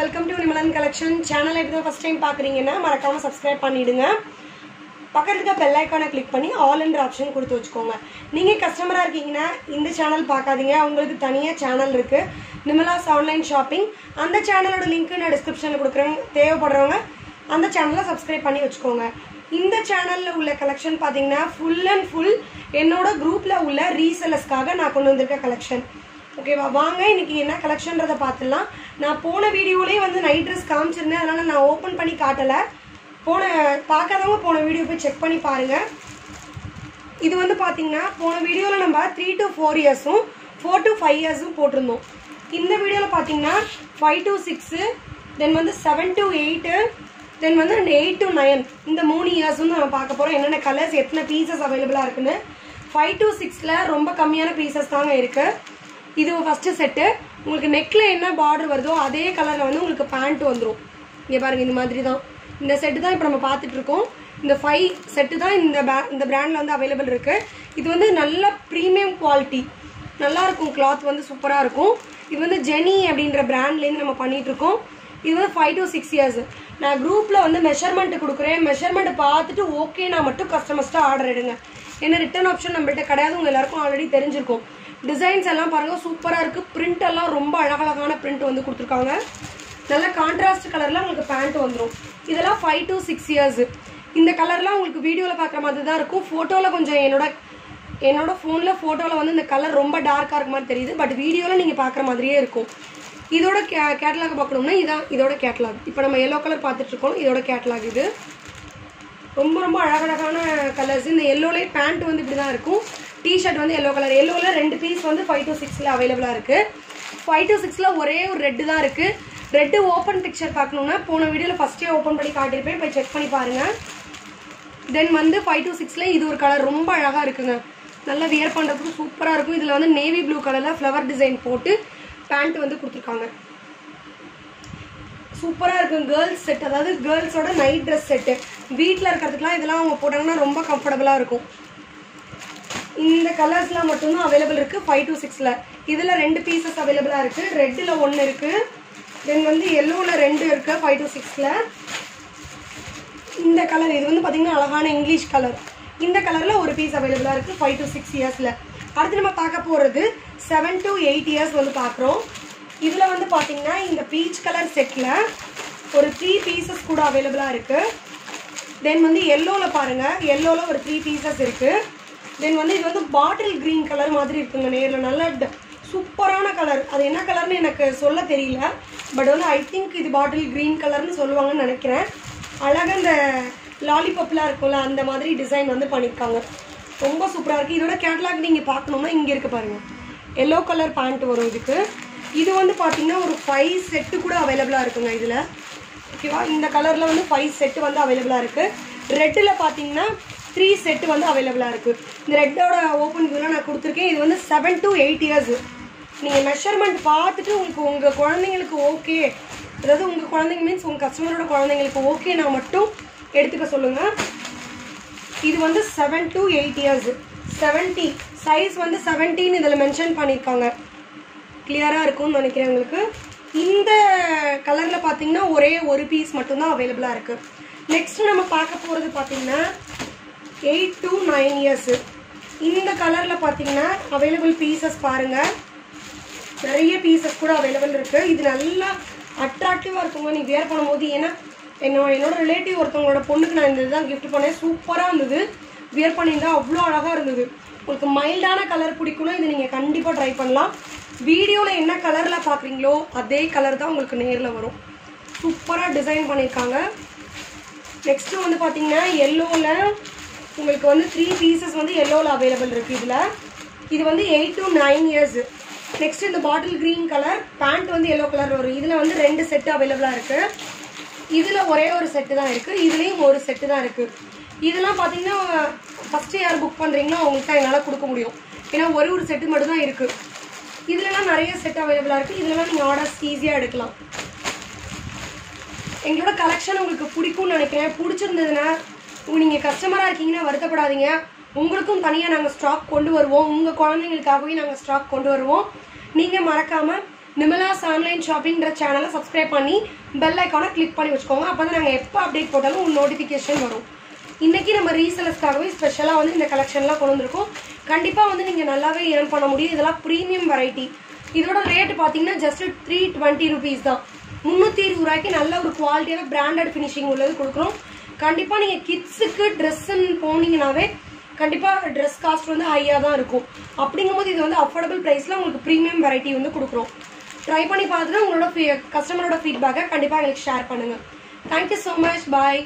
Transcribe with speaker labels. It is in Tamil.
Speaker 1: வெல்கம் டு நிமலன் கலெக்ஷன் சேனலை இப்போ தான் ஃபஸ்ட் டைம் பார்க்குறீங்கன்னா மறக்காமல் சப்ஸ்கிரைப் பண்ணிவிடுங்க பக்கத்துக்கு பெல் ஐக்கானை கிளிக் பண்ணி ஆல் என்ற ஆப்ஷன் கொடுத்து வச்சுக்கோங்க. நீங்கள் கஸ்டமராக இருக்கீங்கன்னா இந்த சேனல் பார்க்காதீங்க உங்களுக்கு தனியாக சேனல் இருக்குது நிமலாஸ் ஆன்லைன் ஷாப்பிங் அந்த சேனலோட லிங்க்கு நான் டிஸ்கிரிப்ஷனில் கொடுக்குறேன். தேவைப்படுறவங்க அந்த சேனலை சப்ஸ்கிரைப் பண்ணி வச்சுக்கோங்க. இந்த சேனலில் உள்ள கலெக்ஷன் பார்த்தீங்கன்னா ஃபுல் அண்ட் ஃபுல் என்னோட குரூப்பில் உள்ள ரீசெலர்ஸ்க்காக நான் கொண்டு வந்திருக்க கலெக்ஷன் ஓகேவா வாங்க. இன்னைக்கு என்ன கலெக்ஷன்றதை பார்த்துடலாம். நான் போன வீடியோலேயே வந்து நைட் ட்ரெஸ் காமிச்சிருந்தேன். அதனால் நான் ஓப்பன் பண்ணி காட்டலை. போன பார்க்காதவங்க போன வீடியோ போய் செக் பண்ணி பாருங்கள் இது வந்து பார்த்தீங்கன்னா போன வீடியோவில் நம்ம த்ரீ டு ஃபோர் இயர்ஸும் ஃபோர் டு ஃபைவ் இயர்ஸும் போட்டிருந்தோம். இந்த வீடியோவில் பார்த்தீங்கன்னா ஃபைவ் டு சிக்ஸு தென் வந்து செவன் டு எயிட்டு தென் வந்து எயிட் டு நைன் இந்த மூணு இயர்ஸ் வந்து நம்ம பார்க்க போகிறோம் என்னென்ன கலர்ஸ் எத்தனை பீசஸ் அவைலபிளாக இருக்குன்னு. ஃபைவ் டு சிக்ஸில் ரொம்ப கம்மியான பீசஸ் தாங்க இருக்குது இது ஃபஸ்ட்டு செட்டு உங்களுக்கு நெக்கில் என்ன பார்டர் வருதோ அதே கலரில் வந்து உங்களுக்கு பேண்ட் வந்துடும் இங்கே பாருங்கள் இந்த மாதிரி தான் இந்த செட்டு தான் இப்போ நம்ம பார்த்துட்ருக்கோம். இந்த ஃபைவ் செட்டு தான் இந்த இந்த பிராண்டில் வந்து அவைலபிள் இருக்குது இது வந்து நல்ல ப்ரீமியம் குவாலிட்டி நல்லா இருக்கும் கிளாத் வந்து சூப்பராக இருக்கும். இது வந்து ஜெனி அப்படின்ற பிராண்ட்லேருந்து நம்ம பண்ணிகிட்ருக்கோம் இது வந்து ஃபைவ் டு சிக்ஸ் இயர்ஸ் நான் குரூப்பில் வந்து மெஷர்மெண்ட் கொடுக்குறேன். மெஷர்மெண்ட் பார்த்துட்டு ஓகேனா மட்டும் கஸ்டமர்ஸ்ட்டாக ஆர்டர் எடுங்க. ஏன்னா ரிட்டர்ன் ஆப்ஷன் நம்மள்கிட்ட கிடையாது. உங்கள் எல்லாருக்கும் ஆல்ரெடி தெரிஞ்சிருக்கும். டிசைன்ஸ் எல்லாம் பாருங்க சூப்பராக இருக்குது பிரிண்ட் எல்லாம் ரொம்ப அழகழகான பிரிண்ட் வந்து கொடுத்துருக்காங்க. நல்ல கான்ட்ராஸ்ட் கலரில் உங்களுக்கு பேண்ட் வந்துடும் இதெல்லாம் ஃபைவ் டு சிக்ஸ் இயர்ஸ் இந்த கலர்லாம் உங்களுக்கு வீடியோவில் பார்க்குற மாதிரி தான் இருக்கும். ஃபோட்டோவில் கொஞ்சம் என்னோட என்னோட ஃபோனில் ஃபோட்டோவில் வந்து இந்த கலர் ரொம்ப டார்க்காக இருக்க மாதிரி தெரியுது. பட் வீடியோவில் நீங்கள் பார்க்குற மாதிரியே இருக்கும். இதோட கே கேட்லாக் பார்க்கணும்னா இதான் இதோட கேட்டலாக் இப்போ நம்ம எல்லோ கலர் பார்த்துட்ருக்கோம் இதோட கேட்டலாக் இது. ரொம்ப ரொம்ப அழகழகான கலர்ஸ் இந்த எல்லோலே பேண்ட் வந்து இப்படி தான் இருக்கும். டிஷர்ட் வந்து எல்லோ கலர் எல்லோ கலர் ரெண்டு பீஸ் வந்து ஃபைவ் டு சிக்ஸில் அவைலபிளாக இருக்குது ஃபைவ் டு சிக்ஸில் ஒரே ஒரு ரெட்டு தான் இருக்குது ரெட்டு ஓப்பன் பிக்சர் பார்க்கணுன்னா போன வீடியோவில் ஃபஸ்ட்டே ஓப்பன் பண்ணி காட்டியிருப்பேன். போய் செக் பண்ணி பாருங்கள் தென் வந்து ஃபைவ் டு சிக்ஸில் இது ஒரு கலர் ரொம்ப அழகாக இருக்குங்க. நல்லா வியர் பண்ணுறதுக்கு சூப்பராக இருக்கும். இதில் வந்து நேவி ப்ளூ கலரில் ஃப்ளவர் டிசைன் போட்டு பேண்ட் வந்து கொடுத்துருக்காங்க. சூப்பராக இருக்கும் கேர்ள்ஸ் செட் அதாவது கேர்ள்ஸோட நைட் ட்ரெஸ் செட்டு வீட்டில் இருக்கிறதுக்குலாம் இதெல்லாம் அவங்க போட்டாங்கன்னா ரொம்ப கம்ஃபர்டபுளாக இருக்கும். இந்த கலர்ஸ்லாம் மட்டும்தான் அவைலபிள் இருக்குது ஃபைவ் டு சிக்ஸில் இதில் ரெண்டு பீசஸ் அவைலபிளாக இருக்குது ரெட்டில் ஒன்று இருக்குது தென் வந்து எல்லோவில் ரெண்டு இருக்குது ஃபைவ் டு சிக்ஸில் இந்த கலர் இது வந்து பார்த்திங்கன்னா அழகான இங்கிலீஷ் கலர் இந்த கலரில் ஒரு பீஸ் அவைலபிளாக இருக்குது ஃபைவ் டு சிக்ஸ் இயர்ஸில் அடுத்து நம்ம பார்க்க போகிறது செவன் டு எயிட் இயர்ஸ் வந்து பார்க்குறோம். இதில் வந்து பார்த்தீங்கன்னா இந்த பீச் கலர் செட்டில் ஒரு த்ரீ பீசஸ் கூட அவைலபிளாக இருக்குது தென் வந்து எல்லோவில் பாருங்கள் எல்லோவில் ஒரு த்ரீ பீசஸ் இருக்குது தென் வந்து இது வந்து பாட்டில் க்ரீன் கலர் மாதிரி இருக்குங்க நேரில். நல்ல சூப்பரான கலர் அது என்ன கலர்னு எனக்கு சொல்ல தெரியல. பட் வந்து ஐ திங்க் இது பாட்டில் க்ரீன் கலர்னு சொல்லுவாங்கன்னு நினைக்கிறேன். அழகாக இந்த லாலிபப்லாம் இருக்கும்ல அந்த மாதிரி டிசைன் வந்து பண்ணியிருக்காங்க. ரொம்ப சூப்பராக இருக்குது இதோட கேட்லாக் நீங்கள் பார்க்கணுன்னா இங்கே இருக்குது பாருங்கள் எல்லோ கலர் பேண்ட் வரும் இதுக்கு. இது வந்து பார்த்தீங்கன்னா ஒரு ஃபைவ் செட்டு கூட அவைலபிளாக இருக்குங்க இதில். ஓகேவா இந்த கலரில் வந்து ஃபைவ் செட்டு வந்து அவைலபிளாக இருக்குது ரெட்டில் பார்த்தீங்கன்னா த்ரீ செட்டு வந்து அவைலபிளாக இருக்குது இந்த ரெட்டோட ஓப்பன் வியூலாம் நான் கொடுத்துருக்கேன். இது வந்து செவன் டு எயிட் இயர்ஸ் நீங்கள் மெஷர்மெண்ட் பார்த்துட்டு உங்களுக்கு உங்கள் குழந்தைங்களுக்கு ஓகே அதாவது உங்கள் குழந்தைங்க மீன்ஸ் உங்கள் கஸ்டமரோட குழந்தைங்களுக்கு ஓகே நான் மட்டும் எடுத்துக்க சொல்லுங்கள் இது வந்து seven to eight years seventy size வந்து செவன்டீன் இதில் மென்ஷன் பண்ணியிருக்காங்க. கிளியராக இருக்கும்னு நினைக்கிறேன் உங்களுக்கு. இந்த கலரில் பார்த்தீங்கன்னா ஒரே ஒரு பீஸ் மட்டும்தான் அவைலபிளாக இருக்குது நெக்ஸ்ட் நம்ம பார்க்க போகிறது பார்த்தீங்கன்னா எயிட் டு நைன் இயர்ஸு இந்த கலரில் பார்த்தீங்கன்னா அவைலபிள் பீசஸ் பாருங்கள் நிறைய பீசஸ் கூட அவைலபிள் இருக்குது இது நல்லா அட்ராக்டிவாக இருக்குங்க. நீ வேர் பண்ணும்போது ஏன்னா என்னோட என்னோட ரிலேட்டிவ் ஒருத்தவங்களோட பொண்ணுக்கு நான் இந்த இதுதான் கிஃப்ட் பண்ணேன். சூப்பராக இருந்தது. வியர் பண்ணியிருந்தா அவ்வளோ அழகாக இருந்தது. உங்களுக்கு மைல்டான கலர் பிடிக்கும்னா இது நீங்கள் கண்டிப்பாக ட்ரை பண்ணலாம். வீடியோவில் என்ன கலரில் பார்க்குறீங்களோ அதே கலர் தான் உங்களுக்கு நேரில் வரும். சூப்பராக டிசைன் பண்ணியிருக்காங்க. நெக்ஸ்ட்டு வந்து பார்த்தீங்கன்னா எல்லோவில் உங்களுக்கு வந்து த்ரீ பீசஸ் வந்து எல்லோவில் அவைலபிள் இருக்குது இதில். இது வந்து eight to nine years next இந்த பாட்டில் க்ரீன் கலர் பேண்ட் வந்து எல்லோ கலர் வரும். இதில் வந்து ரெண்டு செட்டு அவைலபிளாக இருக்குது இதில் ஒரே ஒரு செட்டு தான் இருக்குது இதுலேயும் ஒரு செட்டு தான் இருக்குது இதெல்லாம் பார்த்தீங்கன்னா ஃபஸ்ட்டு யார் புக் பண்ணுறீங்களோ அவங்களுக்கு தான் என்னால் கொடுக்க முடியும். ஏன்னா ஒரே ஒரு செட்டு மட்டும் தான் இருக்குது இதுலலாம் நிறைய செட் அவைலபிளாக இருக்குது இதுலலாம் நீங்கள் ஆர்டர்ஸ் ஈஸியாக எடுக்கலாம். எங்களோட கலெக்ஷன் உங்களுக்கு பிடிக்கும்னு நினைக்கிறேன். பிடிச்சிருந்ததுன்னா நீங்கள் கஸ்டமராக இருக்கீங்கன்னா வருத்தப்படாதீங்க. உங்களுக்கும் தனியாக நாங்கள் ஸ்டாக் கொண்டு வருவோம். உங்கள் குழந்தைங்களுக்காகவே நாங்கள் ஸ்டாக் கொண்டு வருவோம். நீங்கள் மறக்காமல் நிமலாஸ் ஆன்லைன் ஷாப்பிங்கிற சேனலை சப்ஸ்கிரைப் பண்ணி பெல் ஐக்கானை கிளிக் பண்ணி வச்சுக்கோங்க. அப்போ தான் நாங்கள் எப்போ அப்டேட் போட்டாலும் உங்கள் நோட்டிஃபிகேஷன் வரும். இன்றைக்கி நம்ம ரீசேலர்ஸ்க்காகவே ஸ்பெஷலாக வந்து இந்த கலெக்ஷன்லாம் கொண்டு வந்திருக்கோம். கண்டிப்பாக வந்து நீங்கள் நல்லாவே ஏர்ன் பண்ண முடியும். இதெல்லாம் ப்ரீமியம் வெரைட்டி இதோட ரேட் பார்த்தீங்கன்னா ஜஸ்ட் த்ரீ டுவெண்ட்டி ருபீஸ் தான். முந்நூற்றி இருபது ரூபாய்க்கு நல்ல ஒரு குவாலிட்டியான பிராண்டட் ஃபினிஷிங் உள்ளது கொடுக்குறோம். கண்டிப்பாக நீங்கள் கிட்ஸுக்கு ட்ரெஸ்ஸுன்னு போனீங்கன்னாவே கண்டிப்பாக ட்ரெஸ் காஸ்ட் வந்து ஹையாக தான் இருக்கும். அப்படிங்கும்போது இது வந்து அஃபோர்டபுள் ப்ரைஸில் உங்களுக்கு ப்ரீமியம் வெரைட்டி வந்து கொடுக்குறோம். ட்ரை பண்ணி பார்த்துட்டு உங்களோட ஃபீ கஸ்டமரோட ஃபீட்பேக்கை கண்டிப்பாக எங்களுக்கு ஷேர் பண்ணுங்கள் தேங்க்யூ ஸோ மச் பாய்